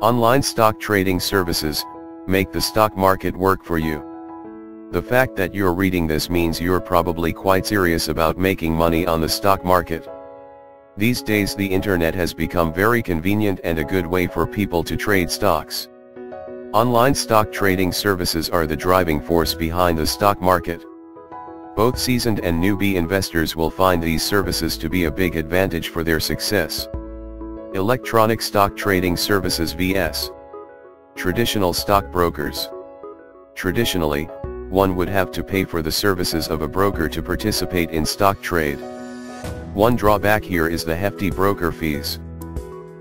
Online stock trading services, make the stock market work for you. The fact that you're reading this means you're probably quite serious about making money on the stock market. These days the internet has become very convenient and a good way for people to trade stocks. Online stock trading services are the driving force behind the stock market. Both seasoned and newbie investors will find these services to be a big advantage for their success. Electronic Stock Trading Services vs. Traditional stockbrokers. Traditionally, one would have to pay for the services of a broker to participate in stock trade. One drawback here is the hefty broker fees.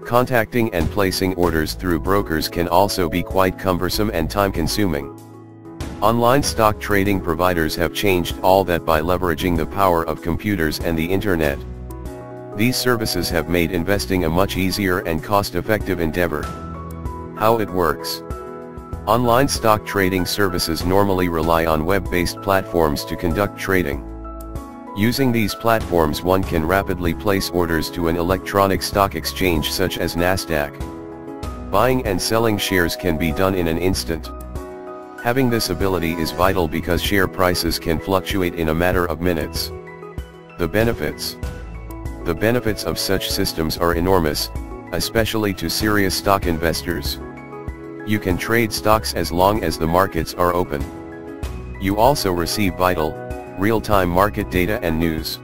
Contacting and placing orders through brokers can also be quite cumbersome and time-consuming. Online stock trading providers have changed all that by leveraging the power of computers and the internet. These services have made investing a much easier and cost-effective endeavor. How it works. Online stock trading services normally rely on web-based platforms to conduct trading. Using these platforms one can rapidly place orders to an electronic stock exchange such as Nasdaq. Buying and selling shares can be done in an instant. Having this ability is vital because share prices can fluctuate in a matter of minutes. The benefits the benefits of such systems are enormous, especially to serious stock investors. You can trade stocks as long as the markets are open. You also receive vital, real-time market data and news.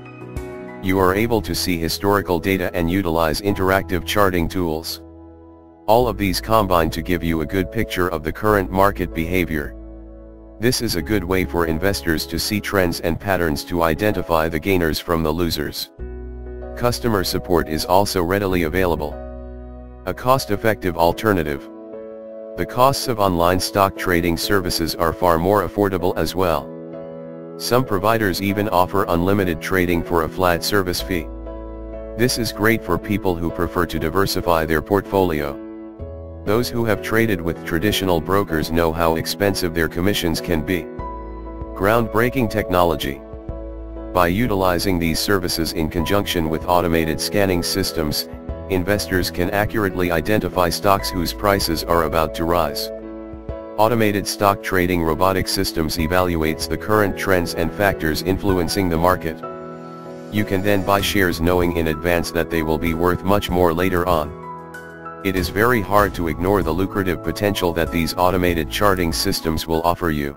You are able to see historical data and utilize interactive charting tools. All of these combine to give you a good picture of the current market behavior. This is a good way for investors to see trends and patterns to identify the gainers from the losers. Customer support is also readily available. A cost-effective alternative. The costs of online stock trading services are far more affordable as well. Some providers even offer unlimited trading for a flat service fee. This is great for people who prefer to diversify their portfolio. Those who have traded with traditional brokers know how expensive their commissions can be. Groundbreaking technology. By utilizing these services in conjunction with automated scanning systems, investors can accurately identify stocks whose prices are about to rise. Automated stock trading robotic systems evaluates the current trends and factors influencing the market. You can then buy shares knowing in advance that they will be worth much more later on. It is very hard to ignore the lucrative potential that these automated charting systems will offer you.